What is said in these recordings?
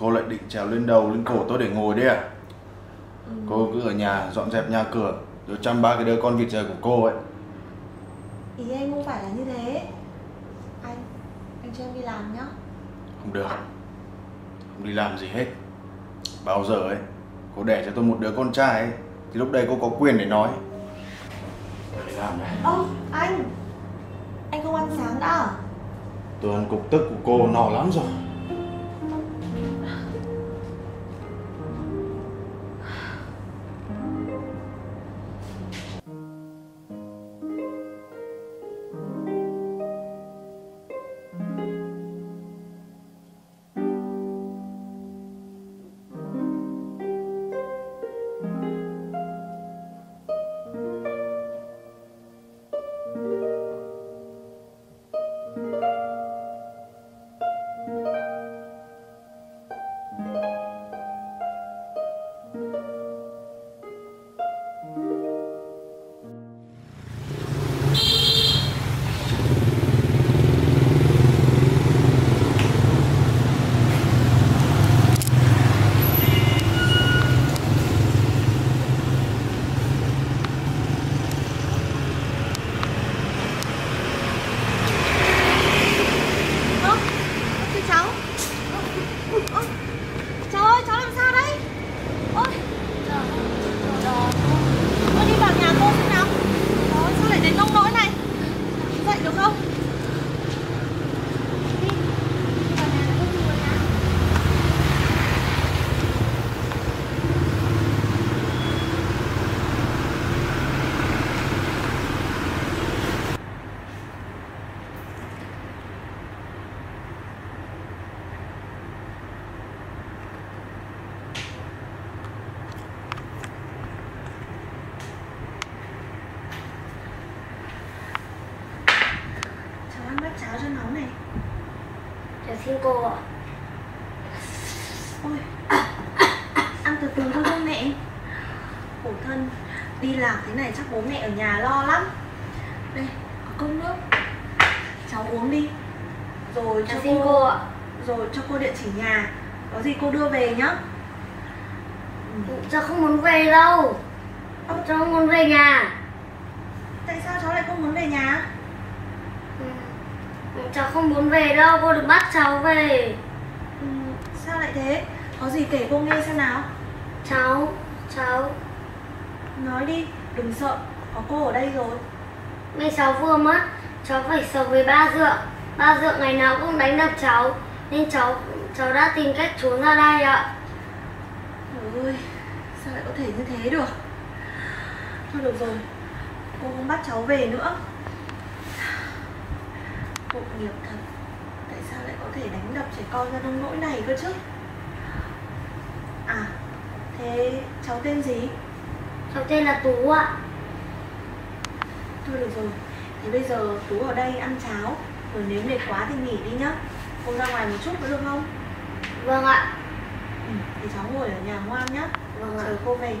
Cô lại định trèo lên đầu lên cổ tôi để ngồi đấy à? Ừ. Cô cứ ở nhà dọn dẹp nhà cửa Rồi chăm ba cái đứa con vịt trời của cô ấy. Ý em không phải là như thế. Anh Anh cho em đi làm nhá. Không được. Không đi làm gì hết. Bao giờ ấy Cô đẻ cho tôi một đứa con trai ấy Thì lúc đây cô có quyền để nói. Đi làm này. Ơ anh. Anh không ăn sáng đã à? Tôi ăn cục tức của cô no lắm rồi xin cô ạ. Ôi. Ăn từ từ thôi thôi mẹ. Khổ thân. Đi làm thế này chắc bố mẹ ở nhà lo lắm. Đây có cốc nước. Cháu uống đi. Rồi Dạ cho xin cô ạ. Rồi cho cô địa chỉ nhà. Có gì cô đưa về nhá. Cháu không muốn về đâu. Cháu không muốn về nhà. Tại sao cháu lại không muốn về nhà? Ừ. Cháu không muốn về đâu, cô đừng bắt cháu về. Ừ, Sao lại thế? Có gì kể cô nghe xem nào. Cháu, cháu. Nói đi đừng sợ Có cô ở đây rồi. Mẹ cháu vừa mất Cháu phải sống với ba dượng. Ba dượng ngày nào cũng đánh đập cháu Nên cháu cháu đã tìm cách trốn ra đây ạ. Trời ơi Sao lại có thể như thế được? Thôi được rồi Cô không bắt cháu về nữa Tội nghiệp thật. Tại sao lại có thể đánh đập trẻ con ra nông nỗi này cơ chứ? À Thế cháu tên gì? Cháu tên là Tú ạ. Thôi được rồi. Thế bây giờ Tú ở đây ăn cháo. Rồi nếu mệt quá thì nghỉ đi nhá. Cô ra ngoài một chút có được không? Vâng ạ. Ừ, Thì cháu ngồi ở nhà ngoan nhá. Vâng ạ. Chờ cô về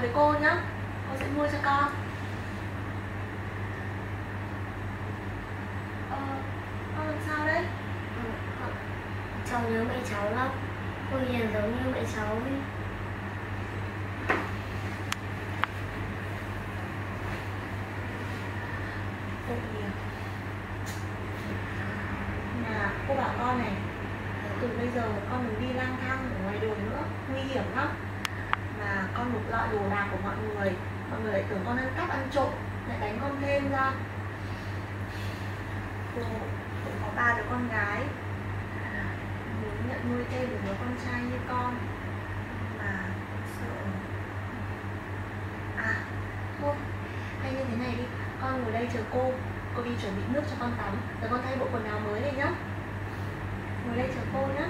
với cô nhá. Cô sẽ mua cho con. Ờ, con làm sao đấy? Ờ, ừ, cháu nhớ mẹ cháu lắm. Cô hiền giống như mẹ cháu ấy. Tội nghiệp Mà cô bảo con này Từ bây giờ con đừng đi lang thang ở ngoài đường nữa Nguy hiểm lắm Mà con lục lọi đồ đạc của mọi người Mọi người lại tưởng con ăn cắp ăn trộm Lại đánh con thêm ra Cô cũng có ba đứa con gái Muốn nhận nuôi thêm một đứa con trai như con. Mà sợ À Thôi, hay như thế này đi. Con ngồi đây chờ cô. Cô đi chuẩn bị nước cho con tắm. Rồi con thay bộ quần áo mới này nhá. Ngồi đây chờ cô nhá.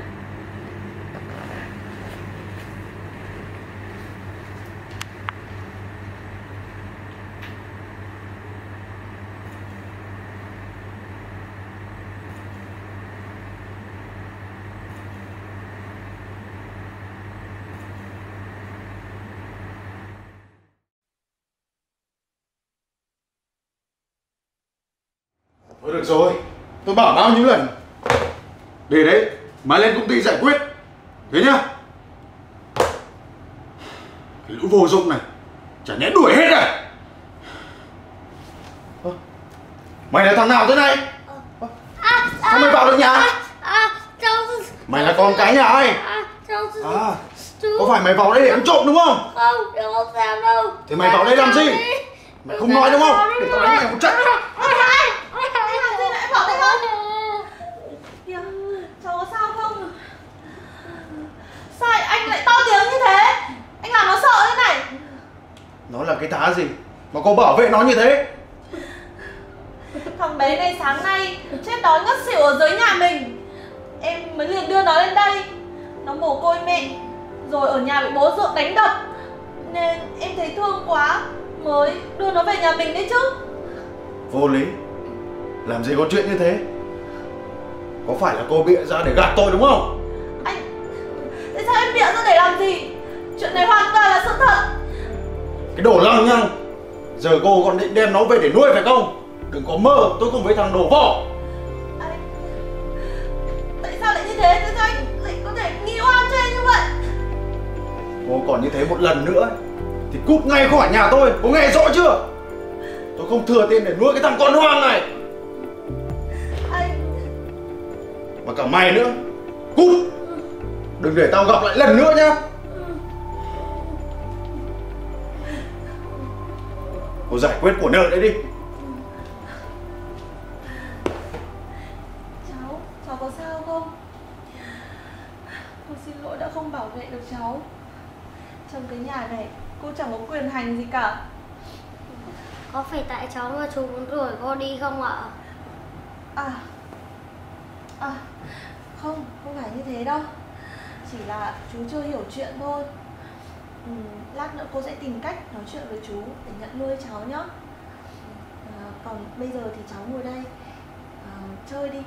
Thôi được rồi, tôi bảo bao nhiêu lần? Để đấy, mai lên công ty giải quyết. Thế nhá. Cái lũ vô dụng này Chả nhẽ đuổi hết à? Mày là thằng nào thế này? À, Sao mày vào được nhà? Mày là con cái nhà ai? À, có phải mày vào đây để ăn trộm đúng không? Không không đâu Thế mày vào đây làm gì? Mày không nói đúng không? Để tao đánh mày một trận em bảo đây không kìa cháu có sao không sao anh lại to tiếng như thế làm nó sợ thế này? Nó là cái thá gì Mà cô bảo vệ nó như thế? Thằng bé này sáng nay chết đói ngất xỉu ở dưới nhà mình. Em mới liền đưa nó lên đây. Nó mồ côi mẹ rồi ở nhà bị bố dượng đánh đập. Nên em thấy thương quá mới đưa nó về nhà mình đấy chứ. Vô lý. Làm gì có chuyện như thế? Có phải là cô bịa ra để gạt tôi đúng không? Anh tại sao em bịa ra để làm gì chuyện này hoàn toàn là sự thật. Cái đồ lăng nhăng. Giờ cô còn định đem nó về để nuôi phải không? Đừng có mơ tôi cùng với thằng đồ vỏ tại sao lại như thế? Tại sao anh lại có thể nghi oan cho em như vậy? Cô còn như thế một lần nữa Thì cút ngay khỏi nhà tôi. Có nghe rõ chưa? Tôi không thừa tiền để nuôi cái thằng con hoang này. Anh. Mà cả mày nữa Cút. Đừng để tao gặp lại lần nữa nhá Cô giải quyết của nợ đấy đi. Cháu cháu có sao không? Cô xin lỗi đã không bảo vệ được cháu. Trong cái nhà này cô chẳng có quyền hành gì cả. Có phải tại cháu mà chú muốn đuổi cô đi không ạ? À à không không phải như thế đâu. Chỉ là chú chưa hiểu chuyện thôi ừ, lát nữa cô sẽ tìm cách nói chuyện với chú để nhận nuôi cháu nhé à, còn bây giờ thì cháu ngồi đây à, chơi đi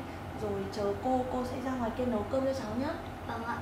rồi chờ cô cô sẽ ra ngoài kia nấu cơm cho cháu nhé vâng ạ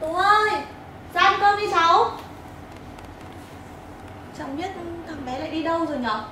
Tú ơi ra ăn cơm đi cháu Chẳng biết thằng bé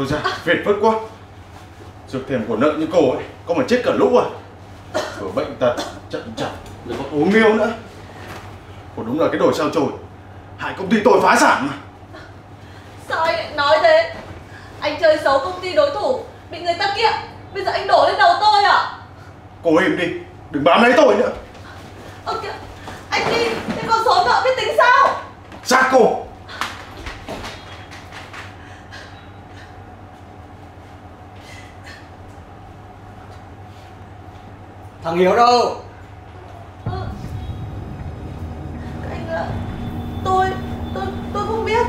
Tôi ra, phiền phức quá Dược thèm của nợ như cô ấy, có mà chết cả lũ à Vừa bệnh tật, trận chặt, lại còn ốm miêu nữa Cô đúng là cái đồ sao chổi Hại công ty tôi phá sản mà Sao anh lại nói thế? Anh chơi xấu công ty đối thủ, bị người ta kiện. Bây giờ anh đổ lên đầu tôi à? Cô im đi, đừng bám lấy tôi nữa Ơ kìa, anh đi, thế còn số nợ biết tính sao? Sát cô Thằng Hiếu đâu? Anh ạ, tôi, tôi, tôi không biết.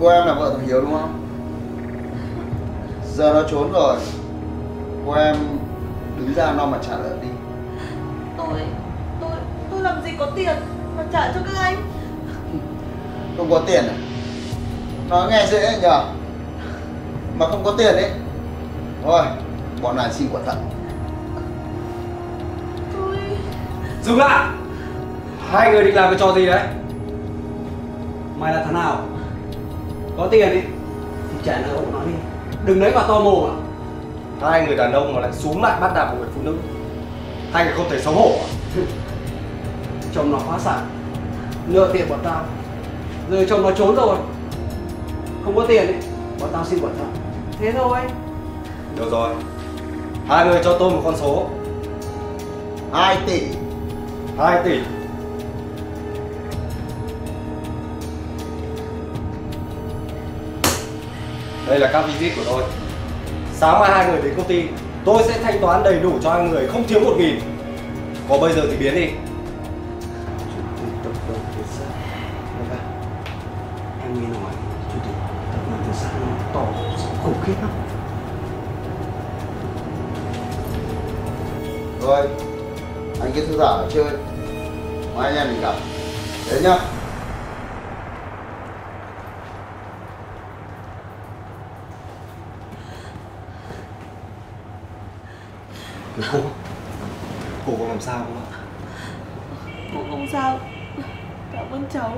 Cô em là vợ thằng Hiếu đúng không? Giờ nó trốn rồi Cô em đứng ra lo mà trả nợ đi Tôi, tôi, tôi làm gì có tiền mà trả cho các anh? Không có tiền à? Nói nghe dễ nhờ Mà không có tiền ấy Thôi, bọn này xin quả thận. Tôi, Dừng lại! Hai người định làm cái trò gì đấy? Mày là thằng nào? Có tiền đi Thì trả nợ hộ nó đi. Đừng lấy vào to mồm à. Hai người đàn ông mà lại xuống lại bắt nạt một người phụ nữ. Hai người không thể xấu hổ. À? Chồng nó phá sản. Nợ tiền bọn tao. Giờ chồng nó trốn rồi. Không có tiền ấy Bọn tao xin bọn tao Thế thôi được rồi. Hai người cho tôi một con số. 2 tỷ. 2 tỷ. Đây là các visit của tôi. Sáng mai hai người đến công ty, tôi sẽ thanh toán đầy đủ cho hai người, không thiếu một nghìn. Có bây giờ thì biến đi. Em nghe nói Chủ tịch tập đoàn Việt nó to, khủng khiếp lắm. Thôi, anh cứ thư giãn ở chơi Mai anh em mình gặp Thế nhá cô cô có làm sao không ạ cũng không sao. Cảm ơn cháu.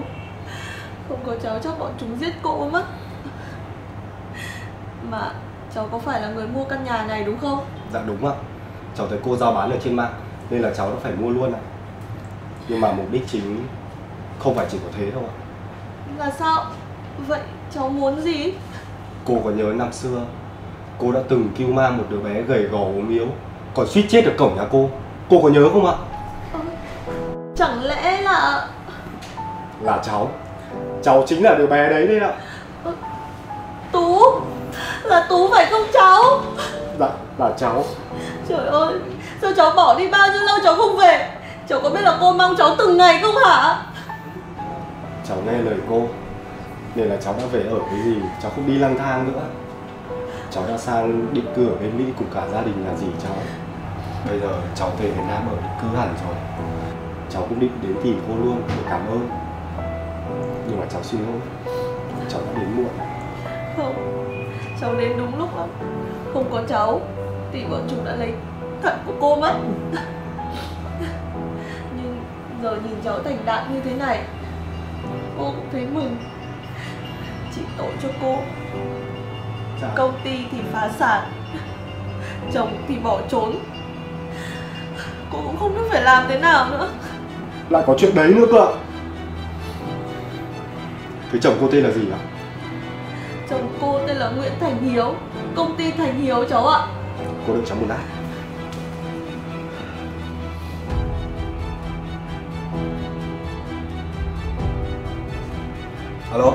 Không có cháu chắc bọn chúng giết cô mất. Mà cháu có phải là người mua căn nhà này đúng không? dạ đúng ạ cháu thấy cô giao bán ở trên mạng nên là cháu đã phải mua luôn ạ nhưng mà mục đích chính không phải chỉ có thế đâu ạ Là sao? Vậy cháu muốn gì? Cô có nhớ năm xưa Cô đã từng kêu mang một đứa bé gầy gò ốm yếu Còn suýt chết ở cổng nhà cô Cô có nhớ không ạ? Chẳng lẽ là Là cháu Cháu chính là đứa bé đấy đấy ạ Tú? Là Tú phải không cháu? Dạ, là cháu Trời ơi, sao cháu bỏ đi bao nhiêu lâu cháu không về? Cháu có biết là cô mong cháu từng ngày không hả? Cháu nghe lời cô Nên là cháu đã về ở cái gì Cháu không đi lang thang nữa. Cháu đã sang định cư ở bên Mỹ cùng cả gia đình là gì cháu? Bây giờ cháu về Việt Nam ở định cư hẳn rồi. Cháu cũng định đến tìm cô luôn để cảm ơn. Nhưng mà cháu xin lỗi Cháu đã đến muộn. Không, cháu đến đúng lúc lắm. Không có cháu thì bọn chúng đã lấy thận của cô mất. Nhưng giờ nhìn cháu thành đạt như thế này Cô cũng thấy mừng. Chỉ tội cho cô. Dạ. Công ty thì phá sản Chồng thì bỏ trốn. Cô cũng không biết phải làm thế nào nữa. Lại có chuyện đấy nữa cơ ạ. Thế chồng cô tên là gì ạ? Chồng cô tên là Nguyễn Thành Hiếu Công ty Thành Hiếu cháu ạ Cô đợi cháu một lát Alo,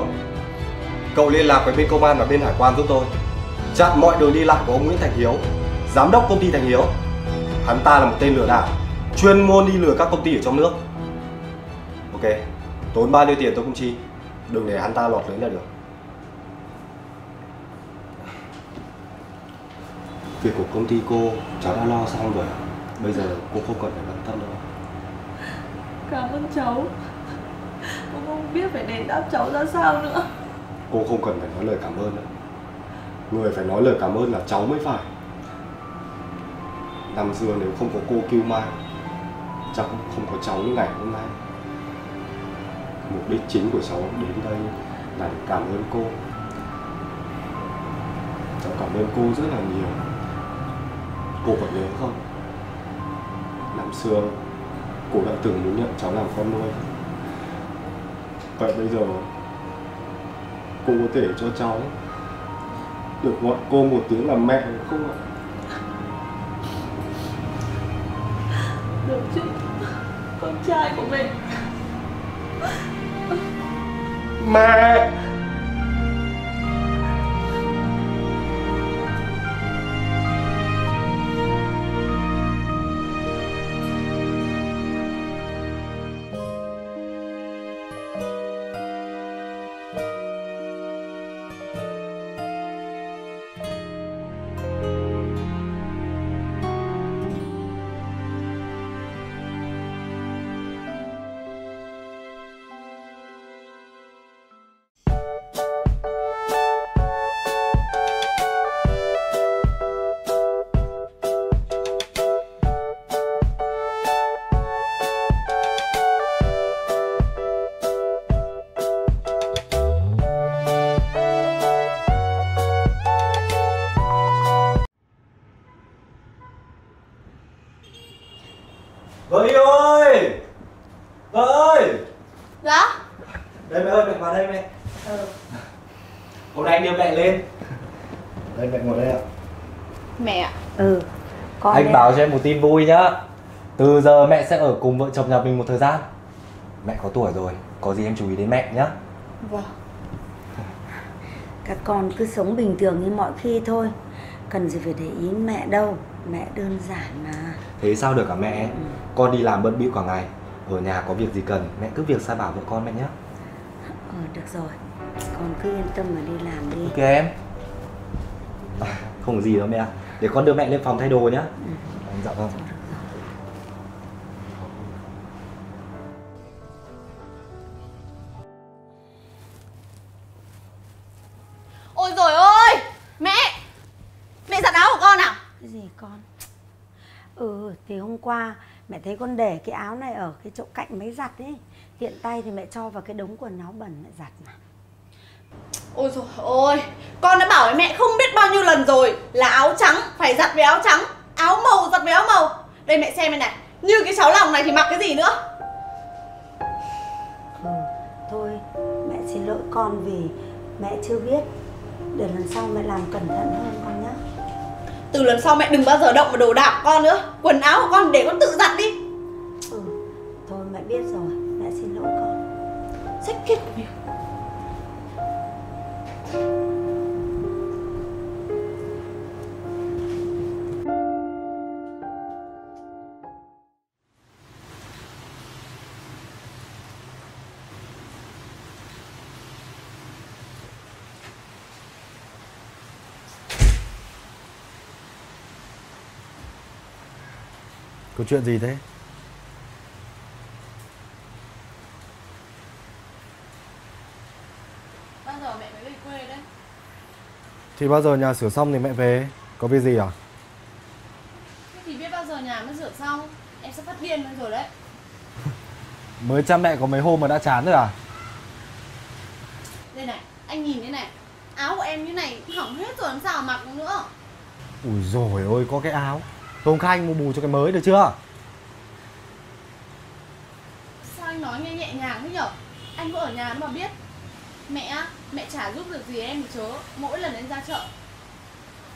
Cậu liên lạc với bên công an và bên hải quan giúp tôi. Chặn mọi đường đi lại của ông Nguyễn Thành Hiếu, Giám đốc công ty Thành Hiếu. Hắn ta là một tên lừa đảo, Chuyên môn đi lừa các công ty ở trong nước. Ok, Tốn bao nhiêu tiền tôi cũng chi. Đừng để hắn ta lọt lưới là được. Việc của công ty cô cháu đã lo xong rồi Bây giờ cô không cần phải bận tâm đâu. Cảm ơn cháu. Cô không biết phải đền đáp cháu ra sao nữa. Cô không cần phải nói lời cảm ơn nữa. Người phải nói lời cảm ơn là cháu mới phải. Năm xưa nếu không có cô cứu mai Cháu cũng không có cháu như ngày hôm nay. Mục đích chính của cháu đến đây là để cảm ơn cô. Cháu cảm ơn cô rất là nhiều cô còn nhớ không? Năm xưa cô đã từng muốn nhận cháu làm con nuôi. Vậy bây giờ cô có thể cho cháu được gọi cô một tiếng là mẹ không ạ? Được chứ. Con trai của mình. Mẹ ạ. Ừ. Con Anh báo cho em một tin vui nhá. Từ giờ mẹ sẽ ở cùng vợ chồng nhà mình một thời gian. Mẹ có tuổi rồi, có gì em chú ý đến mẹ nhá. Vâng. Các con cứ sống bình thường như mọi khi thôi. Cần gì phải để ý mẹ đâu Mẹ đơn giản mà. Thế sao được cả mẹ? Con đi làm bận bịu cả ngày. Ở nhà có việc gì cần, mẹ cứ việc sai bảo vợ con mẹ nhá. Ờ được rồi. Con cứ yên tâm mà đi làm đi. Ok em. À, Không có gì đâu mẹ ạ Để con đưa mẹ lên phòng thay đồ nhá. Dạ vâng. Ôi rồi ôi Mẹ! Mẹ giặt áo của con à Cái gì con? Ừ thì hôm qua mẹ thấy con để cái áo này ở cái chỗ cạnh máy giặt ấy. Tiện tay thì mẹ cho vào cái đống quần áo bẩn mẹ giặt mà Ôi rồi ôi Con đã bảo với mẹ không biết bao nhiêu lần rồi Là áo trắng phải giặt với áo trắng Áo màu giặt với áo màu. Đây mẹ xem đây này Như cái cháu lòng này thì mặc cái gì nữa? Ừ thôi mẹ xin lỗi con vì mẹ chưa biết. Để lần sau mẹ làm cẩn thận hơn con nhé Từ lần sau mẹ đừng bao giờ động vào đồ đạc con nữa Quần áo của con để con tự giặt đi. Ừ thôi mẹ biết rồi Mẹ xin lỗi con. Sách kết của mình có chuyện gì thế? Bao giờ mẹ mới về quê đấy thì bao giờ nhà sửa xong thì mẹ về? Có việc gì à? Thế thì biết bao giờ nhà mới rửa xong? Em sẽ phát điên lên rồi đấy. Mới cha mẹ có mấy hôm mà đã chán rồi à? Đây này, anh nhìn đây này. Áo của em như này hỏng hết rồi làm sao mà mặc nữa? Ui dồi ôi có cái áo. Hôm khác anh mua bù cho cái mới được chưa? Sao anh nói nghe nhẹ nhàng thế nhở? Anh có ở nhà mà biết. Mẹ mẹ chả giúp được gì em chớ Mỗi lần em ra chợ.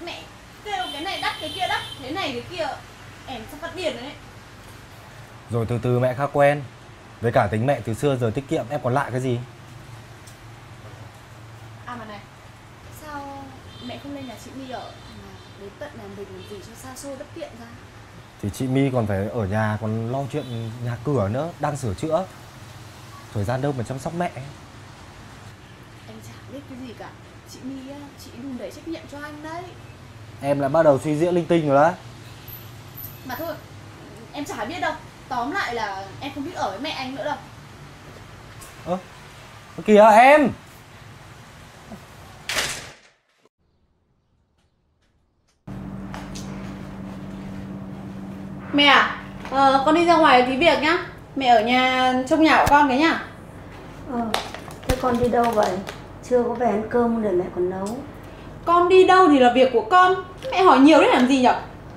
Mẹ kêu cái này đắt cái kia đắt Thế này thế kia Em sắp phát điên rồi đấy. Rồi từ từ mẹ khá quen. Với cả tính mẹ từ xưa giờ tiết kiệm em còn lại cái gì? À mà này Sao mẹ không lên nhà chị My ở? Mà đến tận nhà mình làm gì cho xa xôi bất tiện ra? Thì chị My còn phải ở nhà còn lo chuyện nhà cửa nữa Đang sửa chữa. Thời gian đâu mà chăm sóc mẹ biết cái gì cả. Chị My á, chị đùn đẩy trách nhiệm cho anh đấy. Em lại bắt đầu suy diễn linh tinh rồi đấy. Mà thôi Em chả biết đâu. Tóm lại là em không biết ở với mẹ anh nữa đâu. Ơ kìa em? Mẹ à, ờ, con đi ra ngoài tí việc nhá. Mẹ ở nhà trông nhà của con cái nhá. Ờ, thế con đi đâu vậy? Chưa có về ăn cơm để mẹ còn nấu. Con đi đâu thì là việc của con. Mẹ hỏi nhiều đấy, làm gì nhở?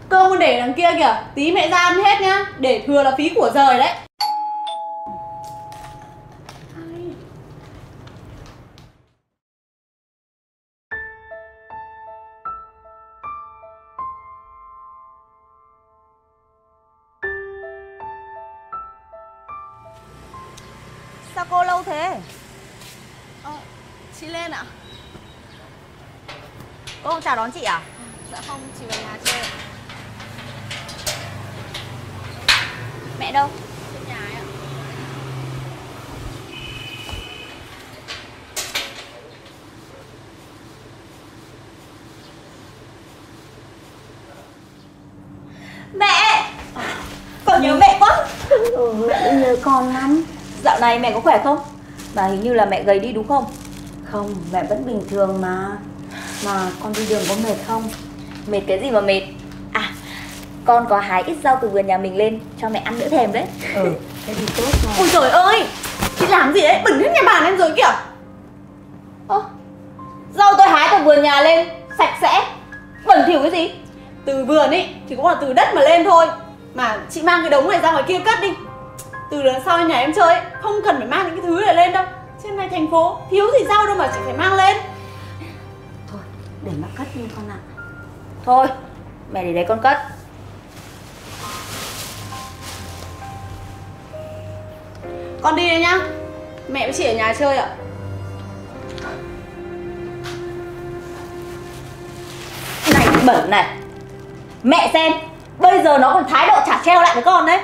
Cơm con để đằng kia kìa. Tí mẹ ra ăn hết nhá. Để thừa là phí của rời đấy. Này mẹ có khỏe không? Mà hình như là mẹ gầy đi đúng không? Không, mẹ vẫn bình thường mà. Mà con đi đường có mệt không? Mệt cái gì mà mệt À con có hái ít rau từ vườn nhà mình lên Cho mẹ ăn đỡ thèm đấy Ừ, thế thì tốt rồi. Ôi trời ơi Chị làm gì đấy, bẩn hết nhà bàn lên rồi kìa Ơ Rau tôi hái từ vườn nhà lên Sạch sẽ Bẩn thỉu cái gì Từ vườn ấy thì cũng là từ đất mà lên thôi Mà chị mang cái đống này ra ngoài kia cất đi Từ lần sau nhà em chơi ấy, Không cần phải mang những cái thứ này lên đâu. Trên này thành phố thiếu gì rau đâu mà chị phải mang lên. Thôi, để mẹ cất đi con ạ. Thôi Mẹ để đấy con cất. Con đi đây nhá. Mẹ với chị ở nhà chơi ạ. Này bẩn này. Mẹ xem Bây giờ nó còn thái độ trả treo lại với con đấy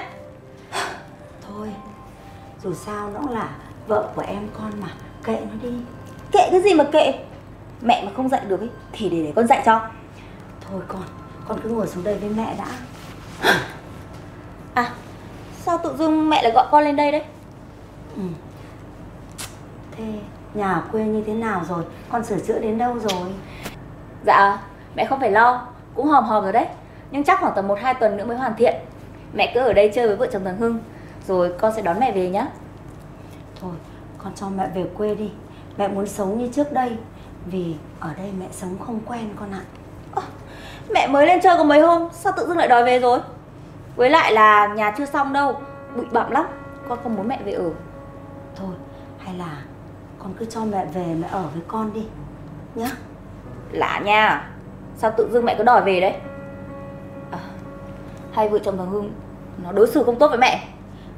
dù sao nó cũng là vợ của em con mà. Kệ nó đi. Kệ cái gì mà kệ Mẹ mà không dạy được ấy Thì để để con dạy cho Thôi con, con cứ ngồi xuống đây với mẹ đã. À Sao tự dưng mẹ lại gọi con lên đây đấy Ừ. Thế nhà quê như thế nào rồi? Con sửa chữa đến đâu rồi? Dạ Mẹ không phải lo Cũng hòm hòm rồi đấy Nhưng chắc khoảng tầm 1-2 tuần nữa mới hoàn thiện Mẹ cứ ở đây chơi với vợ chồng thằng Hưng rồi con sẽ đón mẹ về nhá Thôi, con cho mẹ về quê đi. Mẹ muốn sống như trước đây. Vì ở đây mẹ sống không quen con ạ. Mẹ mới lên chơi có mấy hôm Sao tự dưng lại đòi về rồi Với lại là nhà chưa xong đâu Bụi bặm lắm Con không muốn mẹ về ở Thôi, hay là con cứ cho mẹ về mẹ ở với con đi. Nhá. Lạ nha Sao tự dưng mẹ cứ đòi về đấy à, Hai vợ chồng thằng Hưng Nó đối xử không tốt với mẹ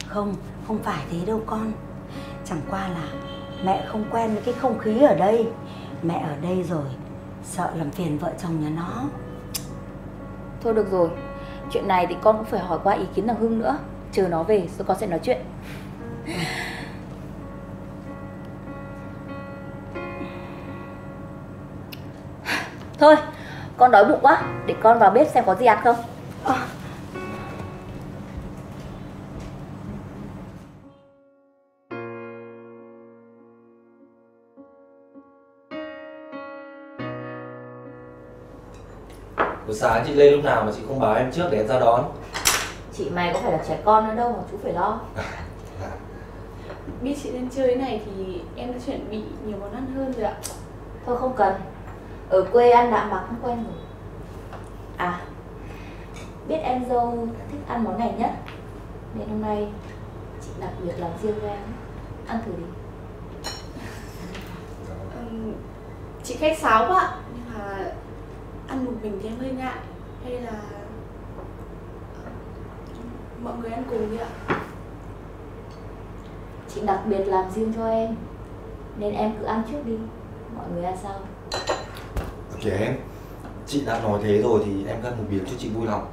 Không, không phải thế đâu con. Chẳng qua là mẹ không quen với cái không khí ở đây. Mẹ ở đây rồi, sợ làm phiền vợ chồng nhà nó. Thôi được rồi Chuyện này thì con cũng phải hỏi qua ý kiến thằng Hưng nữa Chờ nó về rồi con sẽ nói chuyện Thôi Con đói bụng quá Để con vào bếp xem có gì ăn không sáng chị lên lúc nào mà chị không báo em trước để em ra đón? Chị mày có phải là trẻ con nữa đâu mà chú phải lo. Biết chị lên chơi này thì em đã chuẩn bị nhiều món ăn hơn rồi ạ. Thôi không cần. Ở quê ăn đạm bạc không quen rồi. À Biết em dâu thích ăn món này nhất. Nên hôm nay Chị đặc biệt làm riêng cho em. Ăn thử đi. Ừm, Chị khách sáo quá Nhưng mà ăn một mình thì em hơi ngại. Hay là mọi người ăn cùng đi ạ. Chị đặc biệt làm riêng cho em Nên em cứ ăn trước đi. Mọi người ăn sau. Kìa em. Chị đã nói thế rồi thì em gắt một miếng cho chị vui lòng.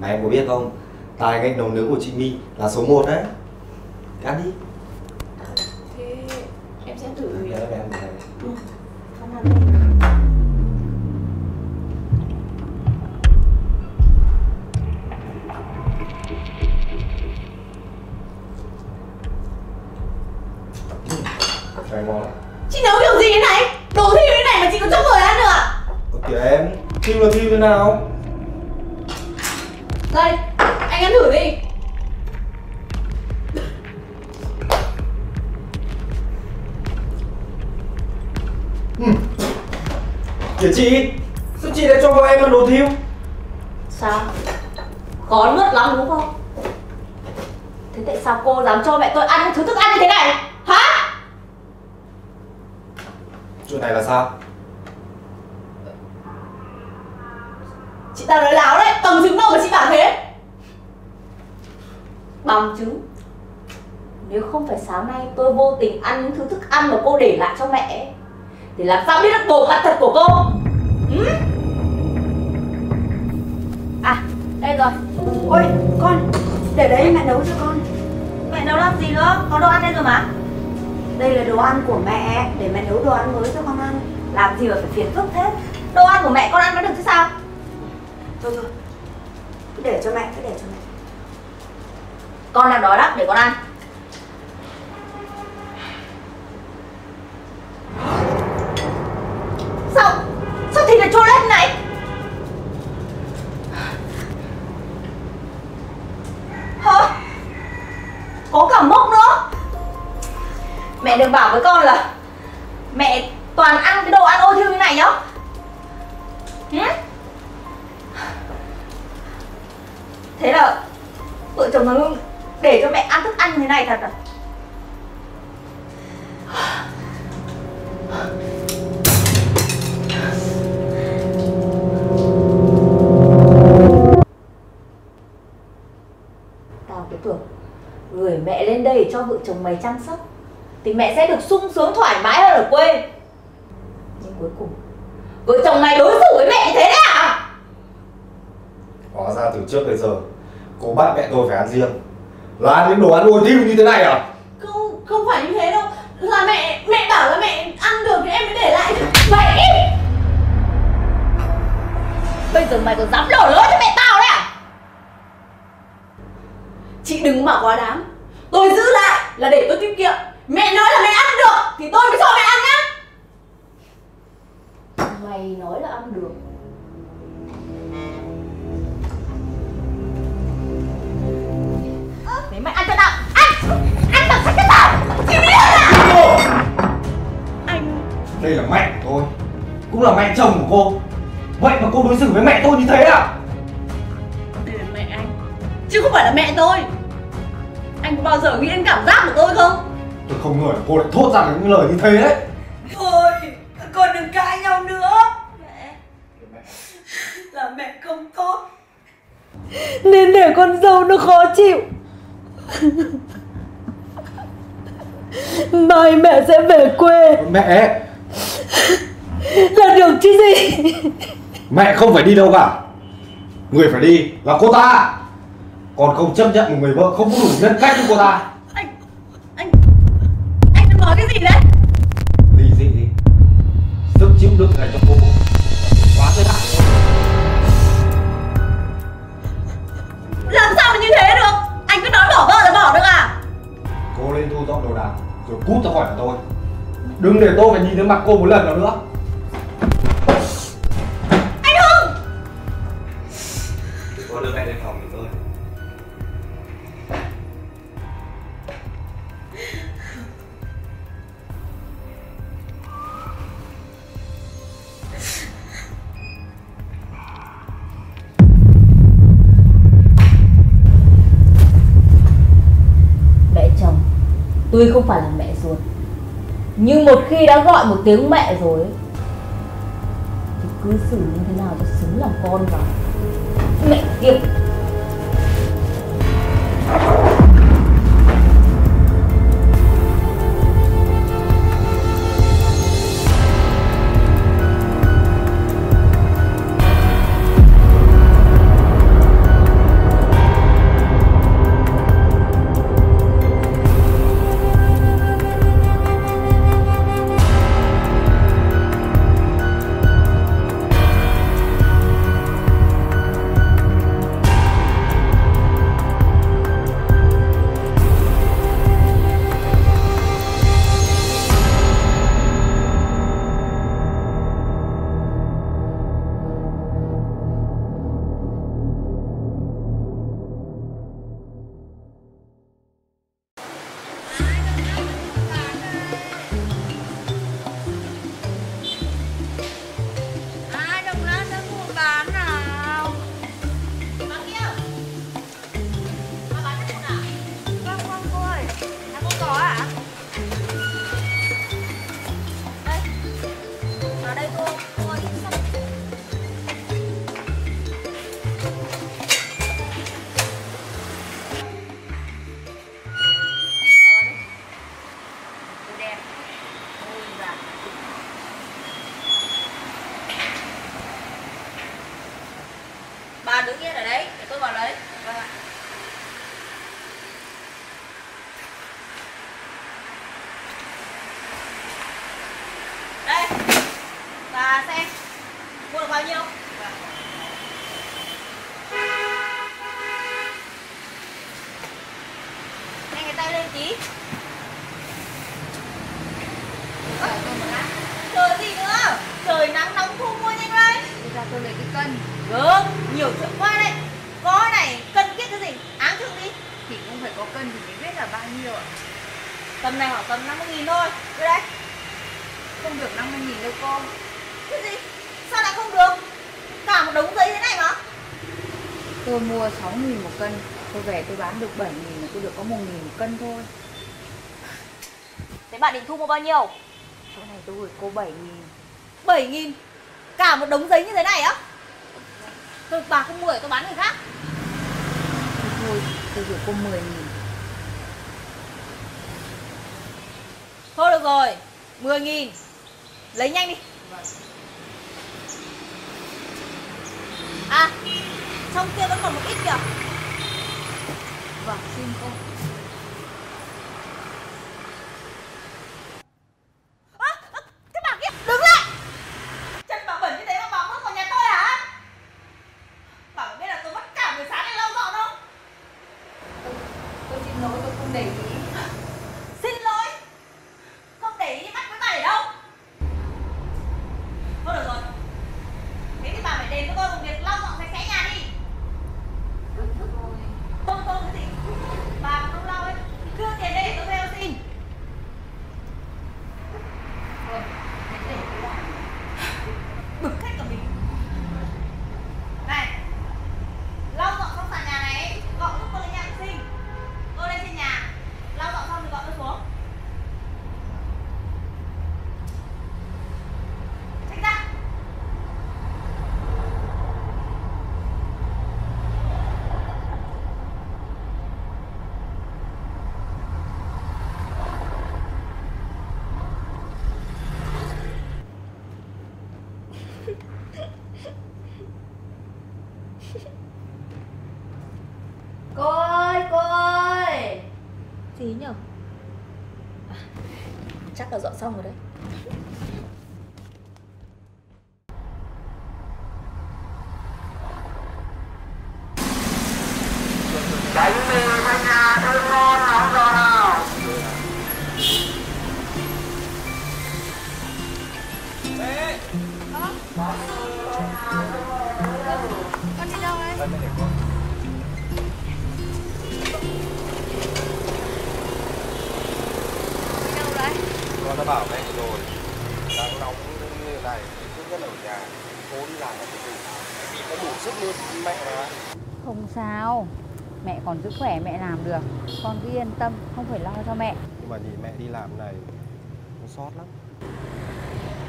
Mà em có biết không? Tài nghệ nấu nướng của chị My là số 1 đấy. Ăn đi nào? Đây Anh ăn thử đi. Ừ. Kìa ừ. chị. Thì làm sao biết được bộ mặt thật của cô? Ừ? À, đây rồi. Ôi con Để đấy mẹ nấu cho con. Mẹ nấu làm gì nữa, có đồ ăn đây rồi mà. Đây là đồ ăn của mẹ Để mẹ nấu đồ ăn mới cho con ăn. Làm gì mà phải phiền phức thế? Đồ ăn của mẹ con ăn vẫn được chứ sao? Thôi thôi Cứ để cho mẹ, cứ để cho mẹ. Con đang đói lắm, để con ăn vợ chồng mày chăm sóc thì mẹ sẽ được sung sướng thoải mái hơn ở quê. Nhưng cuối cùng vợ chồng mày đối xử với mẹ như thế đấy à? Hóa ra từ trước tới giờ Cô bắt mẹ tôi phải ăn riêng. Là ăn những đồ ăn ôi thiêu như thế này à? Không không phải như thế đâu. Là mẹ mẹ bảo là mẹ ăn được thì em mới để lại. Chứ mày bây giờ mày còn dám đổ lỗi cho mẹ tao đấy à chị đừng mà quá đáng tôi giữ lại là để tôi tiết kiệm. Mẹ nói là mẹ ăn được thì tôi mới cho mẹ ăn nhá. Mày nói là ăn được. Nếu mày ăn cho tao. Ăn Ăn bằng sách cho tao. Chịu đi à Anh. Đây là mẹ của tôi. Cũng là mẹ chồng của cô. Vậy mà cô đối xử với mẹ tôi như thế à? Đây là mẹ anh. Chứ không phải là mẹ tôi Anh có bao giờ nghĩ đến cảm giác của tôi không? Tôi không ngờ là cô lại thốt ra những lời như thế đấy. Thôi Con đừng cãi nhau nữa. Là mẹ không tốt. Nên để con dâu nó khó chịu. Mai mẹ sẽ về quê. Mẹ Là được chứ gì? Mẹ không phải đi đâu cả. Người phải đi là cô ta Còn không chấp nhận một người vợ không có đủ nhân cách như cô ta. Anh Anh đang nói cái gì đấy? Ly dị đi. Sức chịu đựng này cho cô Quá giới hạn. Làm sao mà như thế được? Anh cứ nói bỏ vợ là bỏ được à? Cô lên thu dọn đồ đạc Rồi cút ra khỏi nhà tôi. Đừng để tôi phải nhìn thấy mặt cô một lần nào nữa Tuy không phải là mẹ ruột. Nhưng một khi đã gọi một tiếng mẹ rồi, Thì cứ xử như thế nào cho xứng làm con vào. Mẹ kiếp Tôi về tôi bán được 7 nghìn là tôi được có 1 nghìn cân thôi. Thế bạn định thu mua bao nhiêu? Chỗ này tôi gửi cô 7 nghìn. 7 nghìn? Cả một đống giấy như thế này á? Tôi bà không mua để tôi bán người khác. Thôi thôi, tôi gửi cô 10 nghìn. Thôi được rồi 10 nghìn. Lấy nhanh đi. À Trong kia vẫn còn một ít kìa Vâng, xin cô Ơ, ơ, Cái bà kia đứng lại Chân bà bẩn như thế mà bà bước vào nhà tôi hả Bà có biết là tôi mất cả buổi sáng để lau dọn không Tôi xin lỗi tôi không để ý Xin lỗi Không để ý mắt với bà để đâu Thôi được rồi Thế thì bà phải đền cho tôi một việc lau dọn sạch sẽ nhà đi Không không cái gì Bà mà không lau ấy Thì đưa tiền đây để tôi theo xin Thôi, thế để tôi làm Bực khách cả mình Này Lau dọn xong sàn nhà này ấy, Gọi giúp tôi lên nhà vệ sinh Tôi lên trên nhà Lau dọn xong thì gọi tôi xuống Tránh ra Cô ơi, cô ơi Gì nhở à, Chắc là dọn khỏe mẹ làm được. Con cứ yên tâm Không phải lo cho mẹ. Nhưng mà nhìn mẹ đi làm này Nó sót lắm.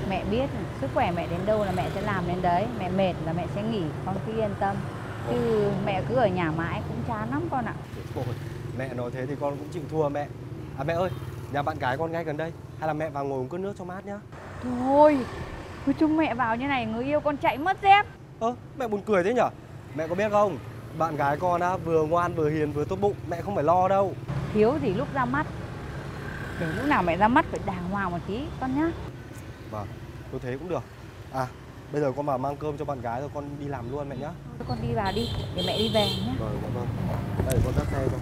Mẹ biết sức khỏe mẹ đến đâu là mẹ sẽ làm đến đấy. Mẹ mệt là mẹ sẽ nghỉ Con cứ yên tâm. Chứ mẹ cứ ở nhà mãi cũng chán lắm con ạ. Thôi mẹ nói thế thì con cũng chịu thua mẹ. À mẹ ơi Nhà bạn gái con ngay gần đây Hay là mẹ vào ngồi uống cốc nước cho mát nhá? Thôi Cứ chung mẹ vào như này người yêu con chạy mất dép. Ơ mẹ buồn cười thế nhở? Mẹ có biết không Bạn gái con á vừa ngoan vừa hiền vừa tốt bụng Mẹ không phải lo đâu. Thiếu gì lúc ra mắt Để lúc nào mẹ ra mắt phải đàng hoàng một tí con nhá. Vâng tôi thế cũng được. À bây giờ con vào mang cơm cho bạn gái rồi con đi làm luôn mẹ nhá. Thôi con đi vào đi Để mẹ đi về nhá. Vâng dạ vâng. Đây con dắt xe cho.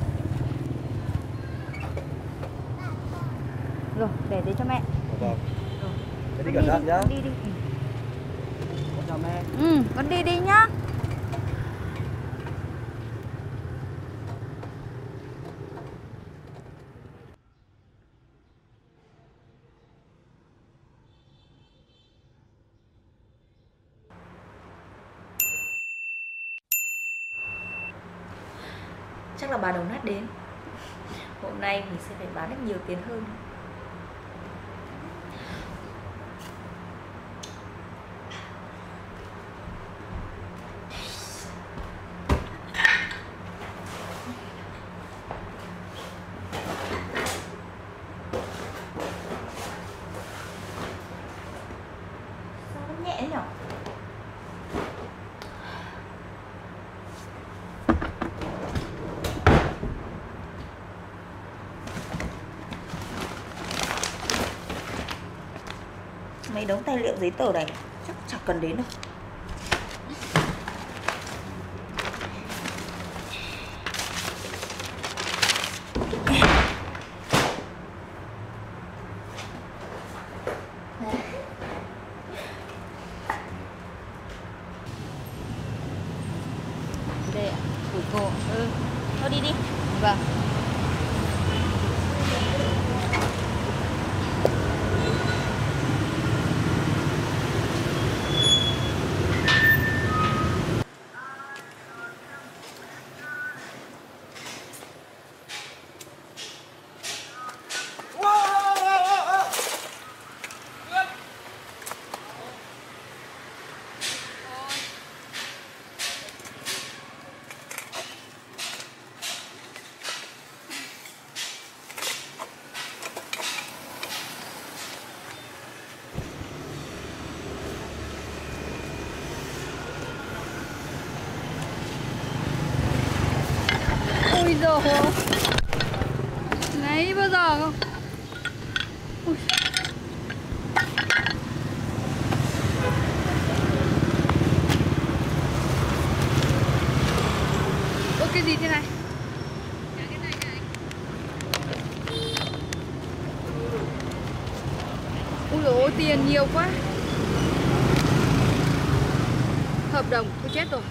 Rồi để đấy cho mẹ. Vâng. Thế đi cẩn thận nhá. đi đi. Con chào mẹ. Ừ con đi đi nhá Chắc là bà đồng nát đến Hôm nay mình nhiều tiền hơn mẹ nhở mấy đống tài liệu giấy tờ này chắc chẳng cần đến đâu Đây ạ, của cô. Ừ. Thôi đi đi. Vâng. Ôi Lấy bao giờ không? Ui. Ôi cái gì thế này? Ui dồi ôi, tiền nhiều quá Hợp đồng, tôi chết rồi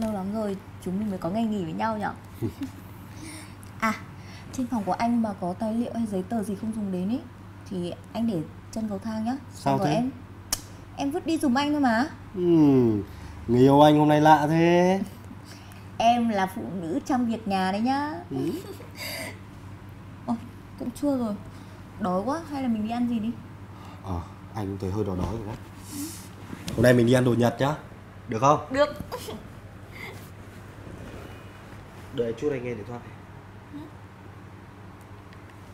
Lâu lắm rồi chúng mình mới có ngày nghỉ với nhau nhở? À trên phòng của anh mà có tài liệu hay giấy tờ gì không dùng đến ý Thì anh để chân cầu thang nhá. Sao thế? em Em vứt đi dùng anh thôi mà. Ừ, người yêu anh hôm nay lạ thế. Em là phụ nữ trong việc nhà đấy nhá. Ừ. Ôi cũng trưa rồi. Đói quá hay là mình đi ăn gì đi? Ờ, anh cũng thấy hơi đói đói rồi đấy. Hôm nay mình đi ăn đồ Nhật nhá. Được không? Được Đợi chút anh nghe điện thoại.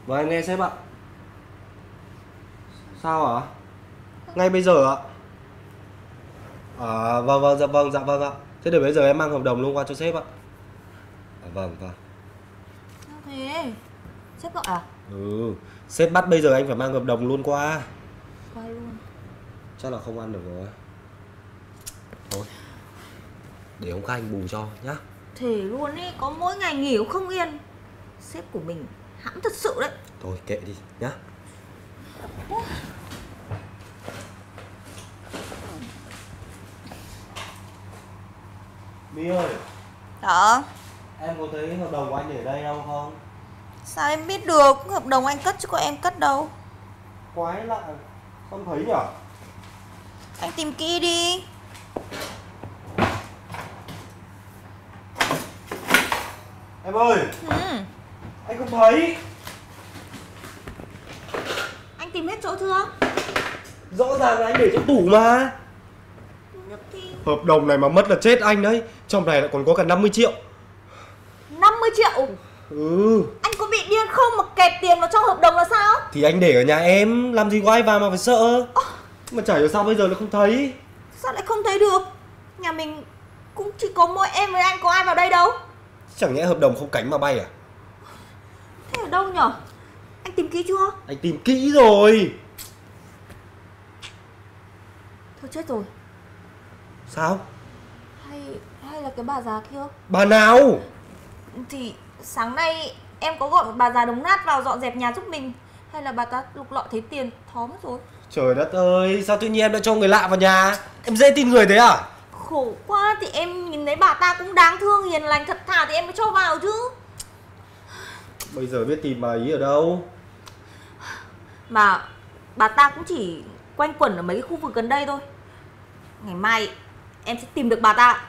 Vâng em nghe sếp ạ. Sao ạ? Ngay bây giờ ạ? À vâng vâng dạ vâng dạ vâng ạ. Thế để bây giờ em mang hợp đồng luôn qua cho sếp ạ. À, Vâng vâng. Thế? Sếp gọi à? Ừ Sếp bắt bây giờ anh phải mang hợp đồng luôn qua. Qua luôn. Chắc là không ăn được rồi. Thôi Để hôm khác anh bù cho nhá Thể luôn ý Có mỗi ngày nghỉ cũng không yên. Sếp của mình hãm thật sự đấy. Thôi kệ đi nhá. My ơi. Đó Em có thấy hợp đồng của anh để đây đâu không? Sao em biết được? Hợp đồng anh cất chứ có em cất đâu. Quái lạ Không thấy nhở? Anh tìm kỹ đi Em ơi. Ừ. Anh không thấy? Anh tìm hết chỗ chưa? Rõ ràng là anh để trong tủ mà. Hợp đồng này mà mất là chết anh đấy. Trong này lại còn có cả 50 triệu. 50 triệu? Ừ. Anh có bị điên không mà kẹp tiền vào trong hợp đồng là sao? Thì anh để ở nhà em Làm gì có ai vào mà phải sợ. Mà chả hiểu sao bây giờ lại không thấy. Sao lại không thấy được? Nhà mình cũng chỉ có mỗi em với anh có ai vào đây đâu Chẳng nhẽ hợp đồng không cánh mà bay à? Thế ở đâu nhở? Anh tìm kỹ chưa? Anh tìm kỹ rồi. Thôi chết rồi. Sao? Hay hay là cái bà già kia? Bà nào? Thì sáng nay em có gọi một bà già đống nát vào dọn dẹp nhà giúp mình. Hay là bà ta lục lọi thấy tiền thó mất rồi? Trời đất ơi Sao tự nhiên em lại cho người lạ vào nhà? Em dễ tin người thế à Khổ quá thì em nhìn thấy bà ta cũng đáng thương hiền lành thật thà thì em mới cho vào chứ. Bây giờ biết tìm bà ý ở đâu? Mà bà ta cũng chỉ quanh quẩn ở mấy cái khu vực gần đây thôi. Ngày mai em sẽ tìm được bà ta.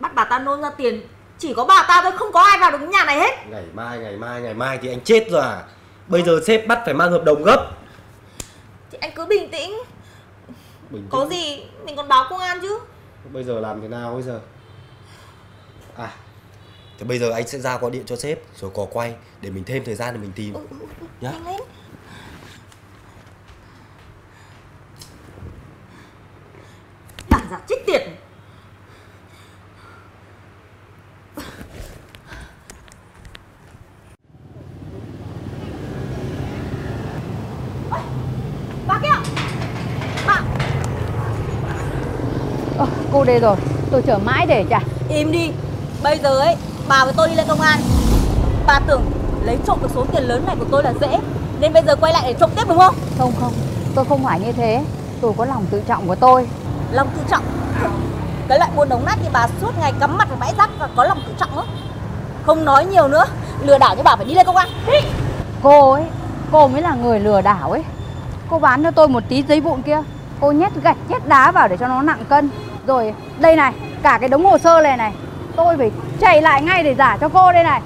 Bắt bà ta nôn ra tiền. Chỉ có bà ta thôi, không có ai vào được cái nhà này hết. Ngày mai, ngày mai, ngày mai thì anh chết rồi à? Bây giờ sếp bắt phải mang hợp đồng gấp. Thì anh cứ bình tĩnh. Bình Có tĩnh. gì mình còn báo công an chứ Bây giờ làm thế nào bây giờ? À Thì bây giờ anh sẽ ra gọi điện cho sếp Rồi có quay để mình thêm thời gian để mình tìm. Nhá. Nhanh lên. Bản giả trích tiệt Ôi, Bà kia Bà Đây rồi, tôi chờ mãi để chả. Im đi. Bây giờ ấy Bà với tôi đi lên công an. Bà tưởng lấy trộm được số tiền lớn này của tôi là dễ Nên bây giờ quay lại để trộm tiếp đúng không? Không không, tôi không phải như thế. Tôi có lòng tự trọng của tôi. Lòng tự trọng? Cái loại buôn đống nát như bà suốt ngày cắm mặt vào bãi rác và có lòng tự trọng á Không nói nhiều nữa Lừa đảo cho bà phải đi lên công an. Đi Cô ấy, cô mới là người lừa đảo ấy. Cô bán cho tôi một tí giấy vụn kia. Cô nhét gạch nhét đá vào để cho nó nặng cân rồi đây này, cả cái đống hồ sơ này này Tôi phải chạy lại ngay để giả cho cô đây này.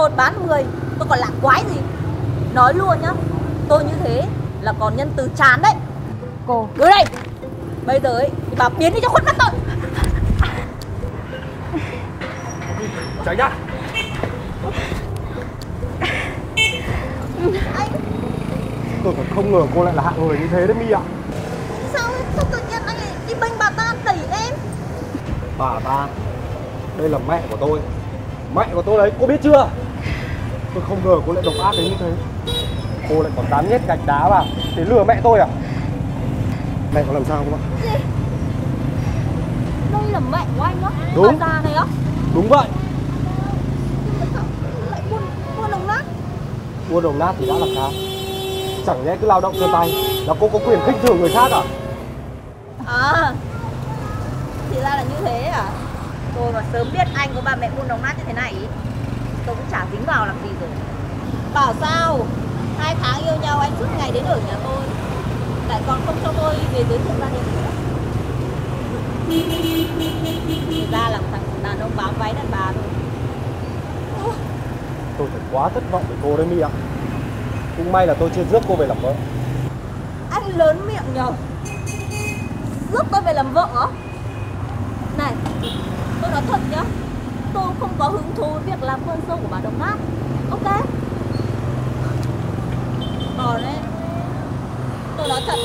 một bán 10 Tôi còn làm quái gì? Nói luôn nhá Tôi như thế là còn nhân từ chán đấy. Cô. Đưa đây. Bây giờ ấy thì bà biến đi cho khuất mắt tôi. Tránh ra. Anh Tôi còn không ngờ cô lại là hạng người như thế đấy Mi ạ. Sao, sao tự nhiên anh lại đi bênh bà ta đẩy em? Bà ta Đây là mẹ của tôi. Mẹ của tôi đấy, cô biết chưa? Tôi không ngờ cô lại độc ác đến như thế. Cô lại còn dám nhét gạch đá vào Để lừa mẹ tôi à? Mẹ có làm sao không ạ Đây là mẹ của anh á. Đúng. Già này á. Đúng vậy. Lại buôn buôn đống nát? Buôn đồng nát thì đã là sao? Chẳng nhẽ cứ lao động chân tay Là cô có quyền khích thường người khác à? À Thì ra là như thế à? Tôi mà sớm biết anh có bà mẹ buôn đống nát như thế này ý, Tôi cũng chả dính vào làm gì rồi. Bảo sao? Hai tháng yêu nhau anh suốt ngày đến ở nhà tôi. Lại còn không cho tôi về giới thiệu gia đình nữa. Thì ra là thằng đàn ông bám váy đàn bà thôi. Tôi thật quá thất vọng với cô đấy Mi ạ. Cũng may là tôi chưa rước cô về làm vợ. Anh lớn miệng nhờ. Rước tôi về làm vợ á Này Tôi nói thật nhá Tôi không có hứng thú với việc làm con dâu của bà Đồng Nát. Ok? Còn đấy Tôi nói thật,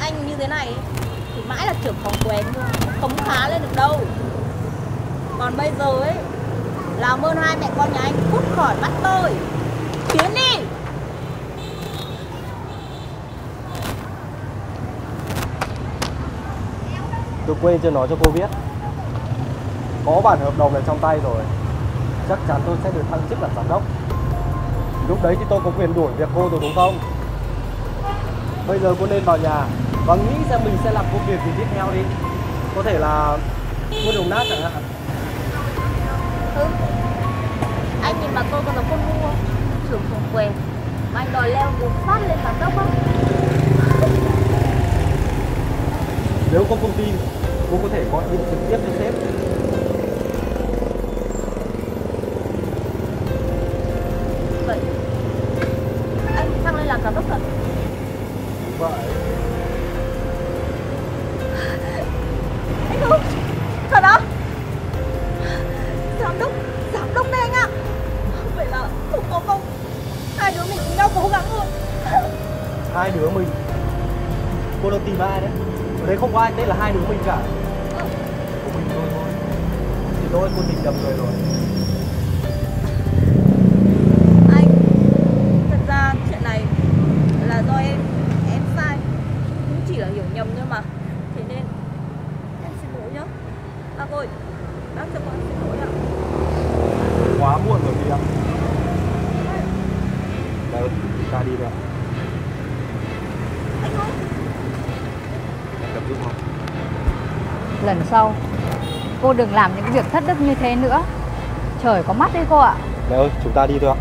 Anh như thế này Thì mãi là trưởng phòng quén thôi Không khá lên được đâu. Còn bây giờ ấy, Làm ơn hai mẹ con nhà anh cút khỏi mắt tôi. Biến đi! Tôi quên chưa nói cho cô biết. Có bản hợp đồng này trong tay rồi Chắc chắn tôi sẽ được thăng chức làm giám đốc Lúc đấy thì tôi có quyền đuổi việc cô rồi đúng không Bây giờ cô nên vào nhà Và nghĩ xem mình sẽ làm công việc gì tiếp theo đi Có thể là mua đồng nát chẳng hạn Ừ. Anh nhìn mặt tôi có giống con ngu không? Trưởng phòng quèn Mà anh đòi leo một phát lên giám đốc không? Nếu có công tin Cô có thể gọi điện trực tiếp cho sếp Hai đứa mình. Cô đang tìm ai đấy? Ở đây không có ai tên là hai đứa mình cả. Của mình thôi thôi. Thì tôi cô tìm nhầm người rồi Anh rồi Bác cho con xin lỗi ạ Quá muộn rồi kìa Đâu, chúng ta đi thôi ạ Em cầm giúp không? Lần sau. Cô đừng làm những việc thất đức như thế nữa. Trời có mắt đấy cô ạ. Mẹ ơi, chúng ta đi thôi ạ.